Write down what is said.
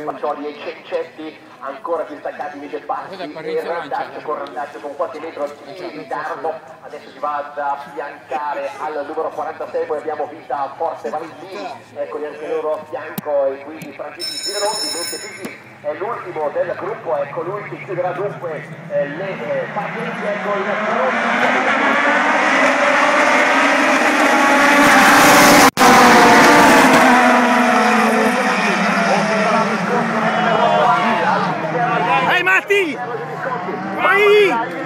Faccioli e Cencetti ancora più staccati invece Bassi. E Randaccio con Randaccio con qualche metro di ritardo adesso si va ad affiancare al numero 46 poi abbiamo Vita Forte Valentini. Eccoli anche loro a fianco e quindi Franceschi Girondi mentre Pigli è l'ultimo del gruppo. È colui che chiuderà dunque eh, le eh, partenze con il Vai, Mati! Vai!